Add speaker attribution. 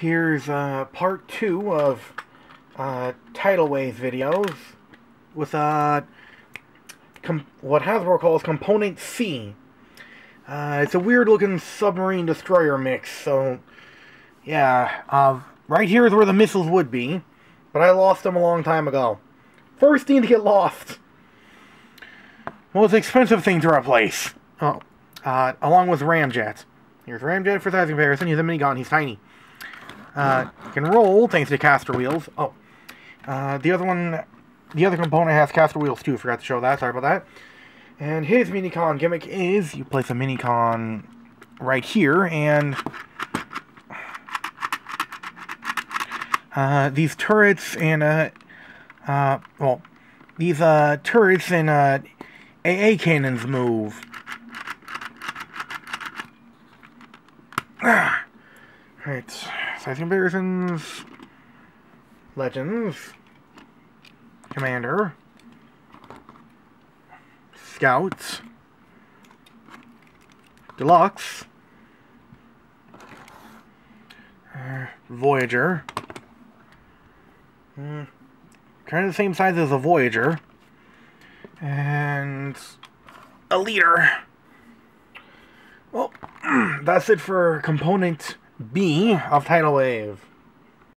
Speaker 1: Here's uh, part two of uh, Tidal Wave videos with uh, what Hasbro calls Component C. Uh, it's a weird looking submarine destroyer mix, so yeah, uh, right here is where the missiles would be, but I lost them a long time ago. First thing to get lost. Most expensive thing to replace. Oh, uh, along with ramjets. Here's ramjet for size comparison. He's a minicon. He's tiny. Uh, can roll thanks to caster wheels. Oh, uh, the other one, the other component has caster wheels too. Forgot to show that. Sorry about that. And his minicon gimmick is you place a minicon right here, and uh, these turrets and uh, uh, well, these uh, turrets and uh, AA cannons move. right, size comparisons, legends, commander, scouts, deluxe, uh, Voyager, mm, kind of the same size as a Voyager, and a leader. Well, that's it for component B of Tidal Wave.